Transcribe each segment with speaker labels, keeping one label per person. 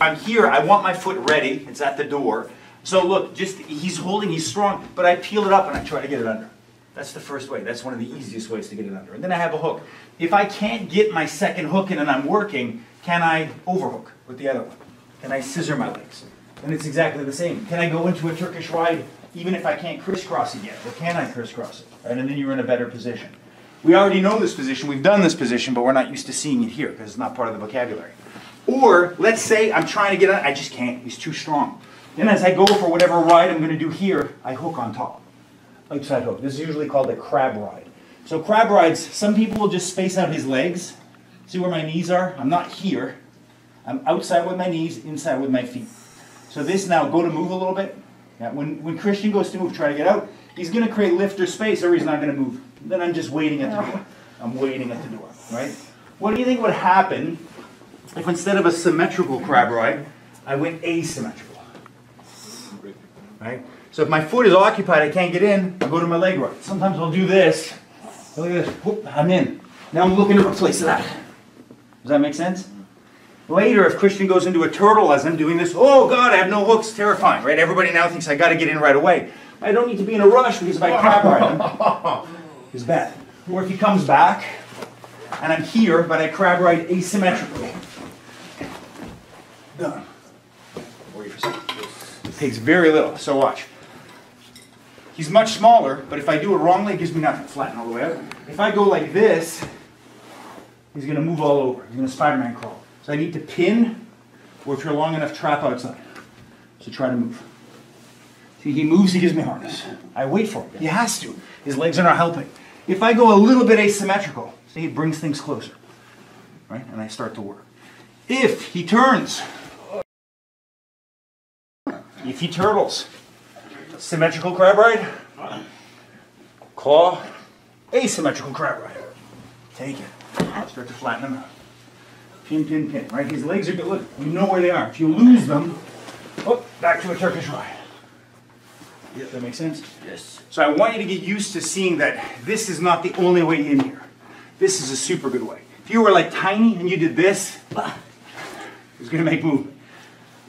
Speaker 1: I'm here, I want my foot ready, it's at the door. So look, just, he's holding, he's strong, but I peel it up and I try to get it under. That's the first way, that's one of the easiest ways to get it under. And then I have a hook. If I can't get my second hook in and I'm working, can I overhook with the other one? Can I scissor my legs? And it's exactly the same. Can I go into a Turkish ride even if I can't crisscross it yet? Or can I crisscross it? Right? And then you're in a better position. We already know this position, we've done this position, but we're not used to seeing it here because it's not part of the vocabulary. Or let's say I'm trying to get on, I just can't, he's too strong. Then as I go for whatever ride I'm going to do here, I hook on top. Outside hook. This is usually called a crab ride. So crab rides, some people will just space out his legs. See where my knees are? I'm not here. I'm outside with my knees, inside with my feet. So this now, go to move a little bit. Yeah, when, when Christian goes to move, try to get out, he's going to create lift or space or he's not going to move. Then I'm just waiting at the door. I'm waiting at the door, right? What do you think would happen if instead of a symmetrical crab ride, I went asymmetrical? Right? So if my foot is occupied, I can't get in, I go to my leg ride. Sometimes I'll do this. Look at this. Whoop, I'm in. Now I'm looking to replace that. Does that make sense? Later, if Christian goes into a turtle as I'm doing this, oh God, I have no hooks, terrifying, right? Everybody now thinks I got to get in right away. I don't need to be in a rush because if I crab ride him, it's bad. Or if he comes back and I'm here, but I crab ride asymmetrically. Done. It takes very little, so watch. He's much smaller, but if I do it wrongly, it gives me nothing. Flatten all the way out. If I go like this, he's going to move all over. He's going to Spider-Man crawl. So I need to pin, or if you're long enough, trap outside. So try to move. See, he moves, he gives me harness. I wait for him. He has to. His legs are not helping. If I go a little bit asymmetrical, see, it brings things closer. Right? And I start to work. If he turns, if he turtles, symmetrical crab ride, claw, asymmetrical crab ride. Take it. Start to flatten them out. Pin, pin, pin. Right? His legs are good. Look, you know where they are. If you lose them, oh, back to a Turkish ride. Yeah, that makes sense?
Speaker 2: Yes.
Speaker 1: So I want you to get used to seeing that this is not the only way in here. This is a super good way. If you were like tiny and you did this, it's gonna make movement.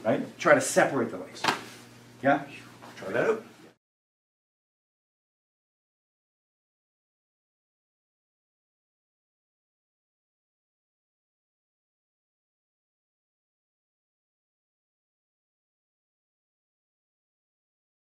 Speaker 1: Right? Try to separate the legs. Yeah? Try that out.